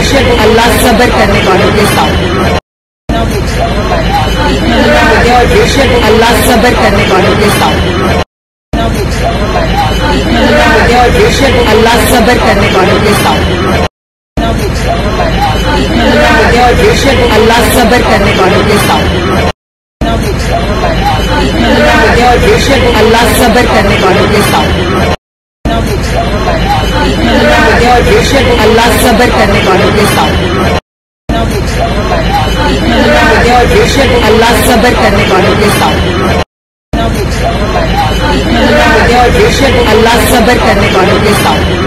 बेशक अल्लाह सब्र करने वालों के साथ। और बेशक अल्लाह सब्र करने वालों के साथ। और बेशक अल्लाह सब्र करने वालों के साथ। और बेशक अल्लाह सब्र करने वालों के साथ। और बेशक अल्लाह सब्र करने वालों के साथ। और बेशक अल्लाह सब्र करने वालों के साथ। और बेशक अल्लाह सब्र करने वालों के साथ। और बेशक अल्लाह सब्र करने वालों के साथ।